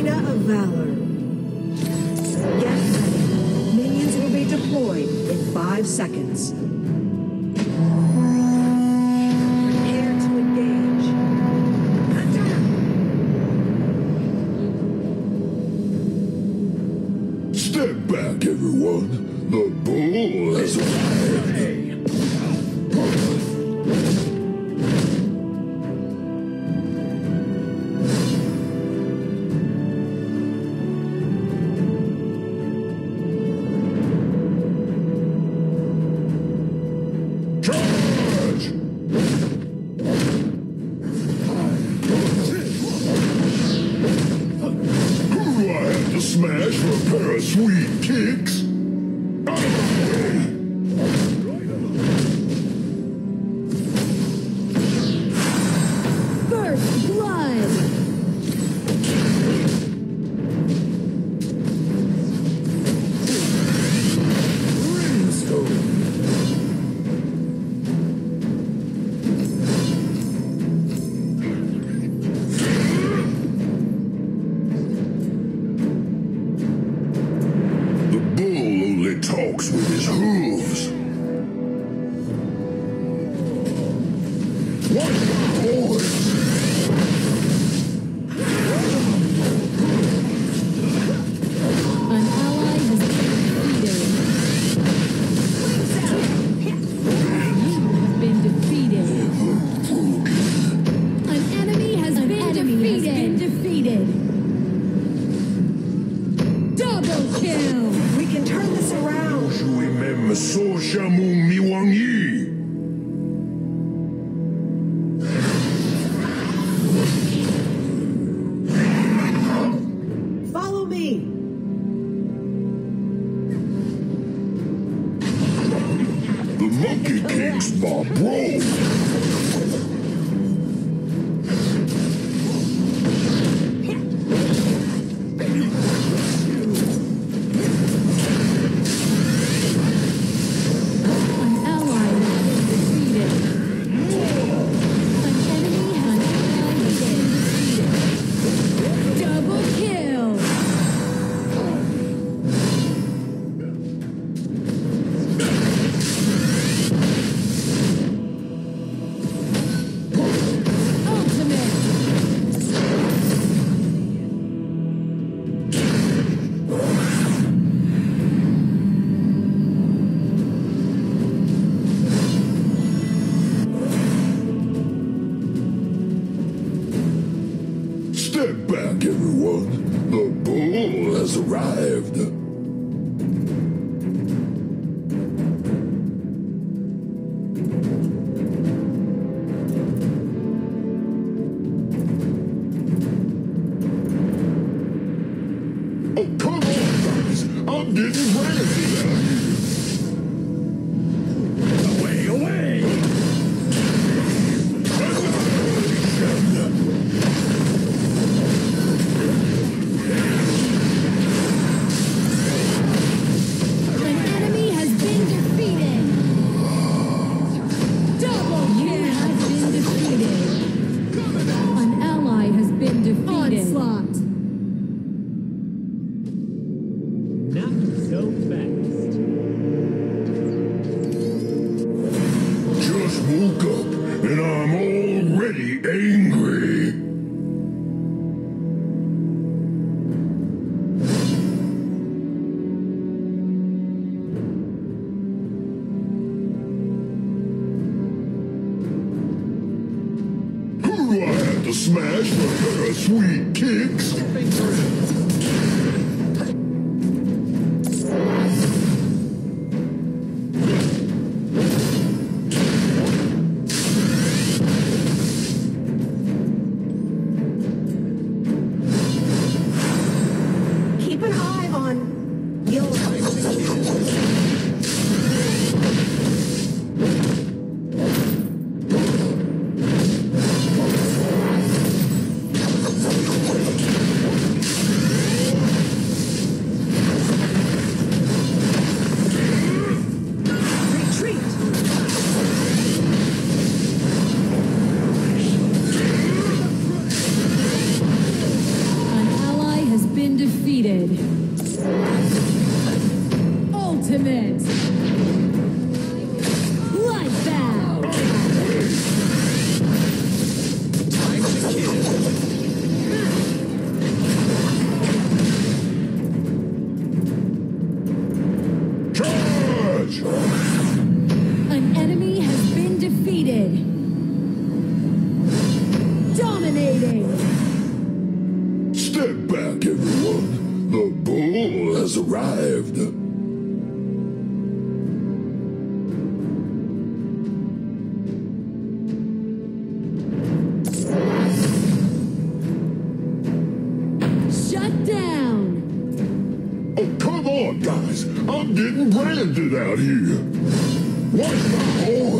Arena of Valor. Get ready. Minions will be deployed in five seconds. King's my bro. Hey. What's out here. My own.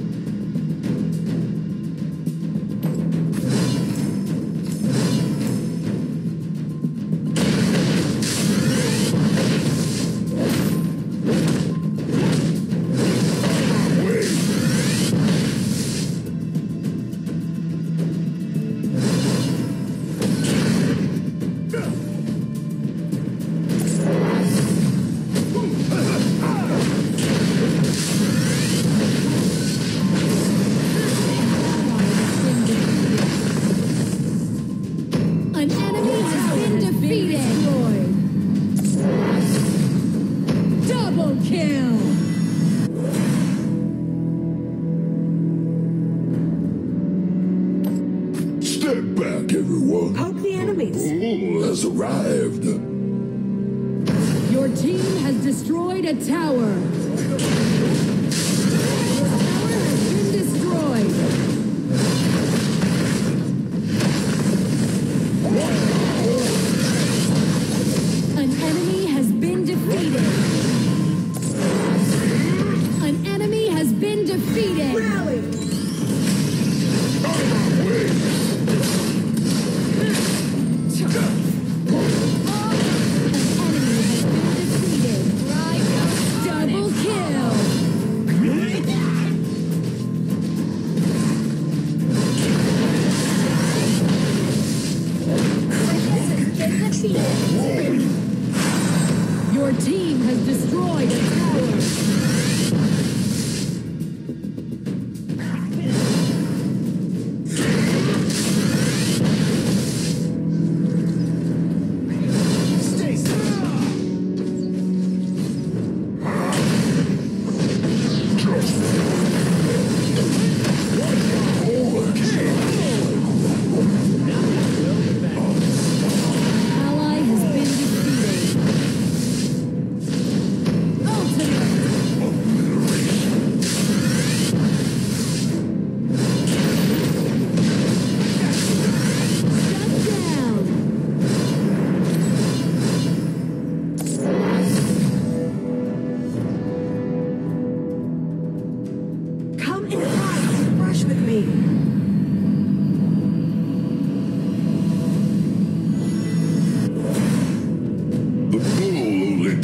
Has arrived. Your team has destroyed a tower. Your tower has been destroyed.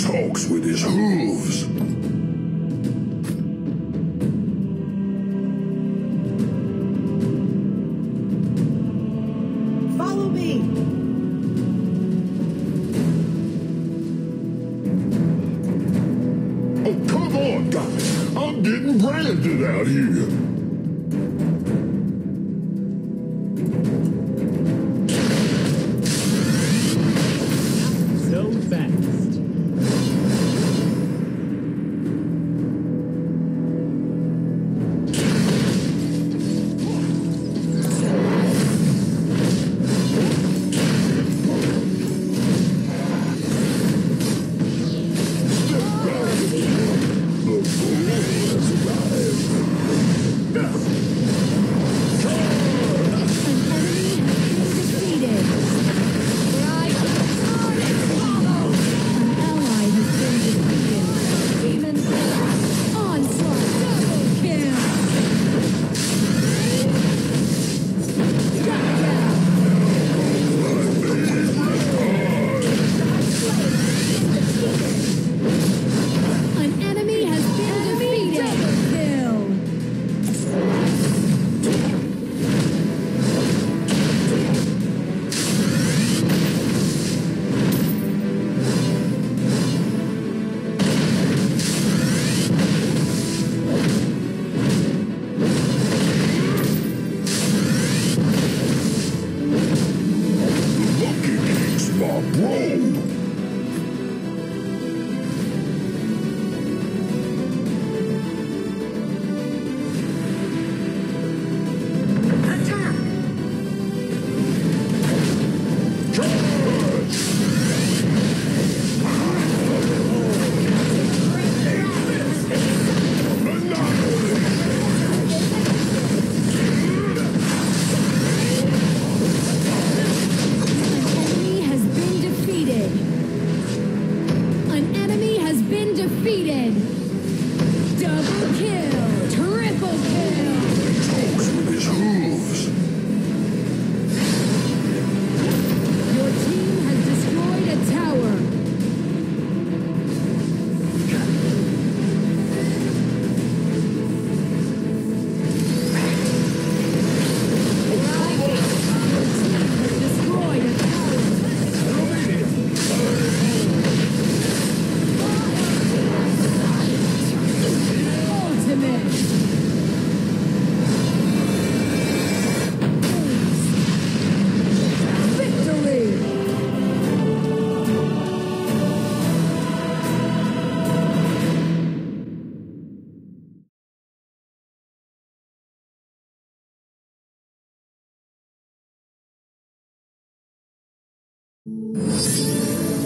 Talks with his hooves. Música